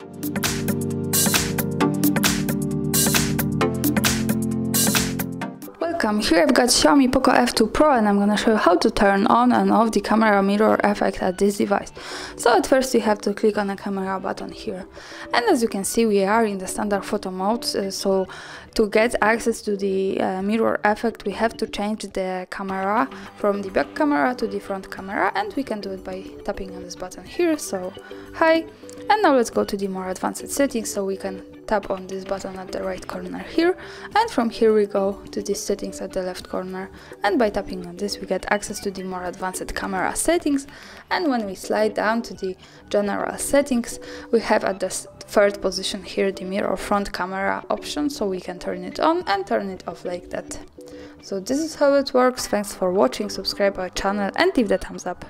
Thank you. Welcome, here. I've got Xiaomi Poco F2 Pro and I'm gonna show you how to turn on and off the camera mirror effect at this device. So at first you have to click on the camera button here. And as you can see we are in the standard photo mode uh, so to get access to the uh, mirror effect we have to change the camera from the back camera to the front camera and we can do it by tapping on this button here. So hi. And now let's go to the more advanced settings so we can tap on this button at the right corner here and from here we go to the settings at the left corner and by tapping on this we get access to the more advanced camera settings and when we slide down to the general settings we have at the third position here the mirror front camera option so we can turn it on and turn it off like that. So this is how it works, thanks for watching, subscribe our channel and leave the thumbs up.